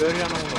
Görüyorsun